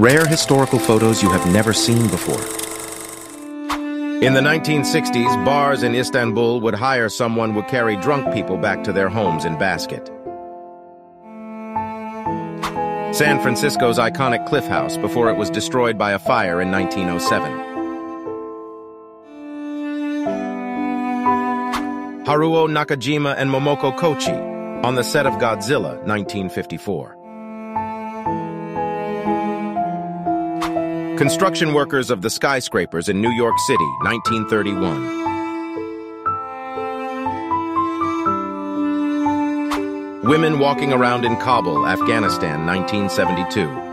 Rare historical photos you have never seen before. In the 1960s, bars in Istanbul would hire someone who carry drunk people back to their homes in basket. San Francisco's iconic Cliff House before it was destroyed by a fire in 1907. Haruo Nakajima and Momoko Kochi on the set of Godzilla 1954. Construction workers of the skyscrapers in New York City 1931. Women walking around in Kabul, Afghanistan 1972.